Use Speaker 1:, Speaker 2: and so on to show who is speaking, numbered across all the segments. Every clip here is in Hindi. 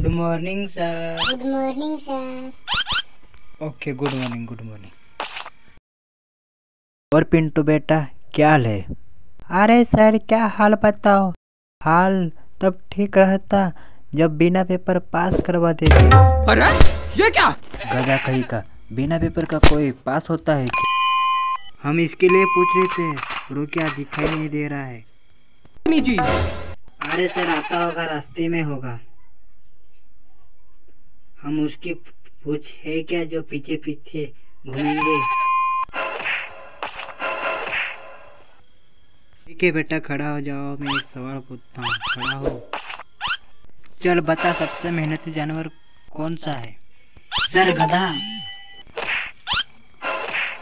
Speaker 1: Good morning sir
Speaker 2: good morning sir
Speaker 1: okay good morning good morning और पिंटू बेटा क्या हाल है? अरे सर क्या हाल बताओ? हाल तब ठीक रहता जब बिना पेपर पास करवा देते
Speaker 3: अरे ये क्या?
Speaker 1: गधा कहीं का बिना पेपर का कोई पास होता है क्या? हम इसके लिए पूछ रहे थे रो क्या दिखाई नहीं दे रहा है।
Speaker 3: जी।
Speaker 1: अरे सर आता होगा रास्ते में होगा। हम उसकी पूछ, है क्या जो पीछे पीछे घूमेंगे ठीक है बेटा, खड़ा हो जाओ, मैं एक सवाल पूछता हूँ। खड़ा हो। चल बता, सबसे मेहनती जानवर कौन सा है? सर, गधा।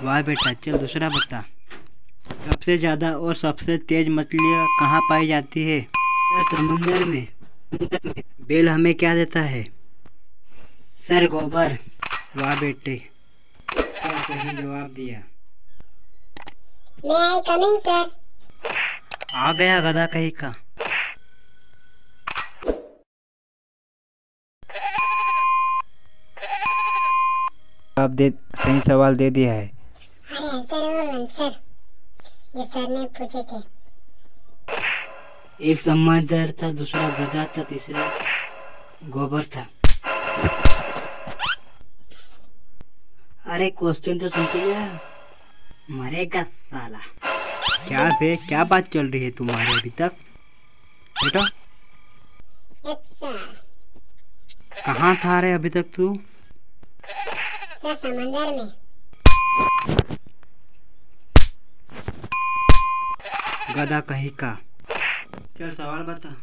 Speaker 1: वाह बेटा, चल दूसरा बता। सबसे ज़्यादा और सबसे तेज मछलियाँ कहाँ पाई जाती है? समंदर में। बेल हमें क्या देता है? सर गोबर। वाह बेटे। सही जवाब दिया।
Speaker 2: मे आई कमिंग सर
Speaker 1: आ गया गधा कहीं का। जवाब दे सही सवाल दे दिया है।
Speaker 2: अरे आंसर और आंसर ये सर ने पूछे थे।
Speaker 1: एक समंदर था दूसरा गधा था तीसरा गोबर था। अरे क्वेश्चन तो सुनते जा मरेगा साला। क्या बे क्या बात चल रही है तुम्हारे अभी तक? बेटा? कहाँ था रे अभी तक तू?
Speaker 2: समंदर में।
Speaker 1: गधा कहीं का। चल सवाल बता।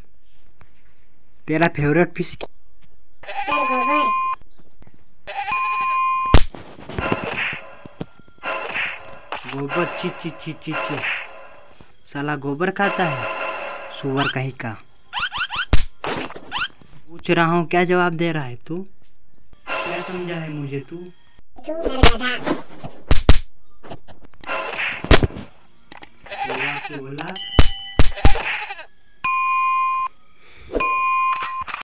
Speaker 1: तेरा फेवरेट फ़िश
Speaker 2: सर गोबर।
Speaker 1: गोबर, ची ची ची ची ची. साला गोबर खाता है? सुअर कहीं का? पूछ रहा हूँ, क्या जवाब दे रहा है तू? क्या समझा है मुझे तू? बोला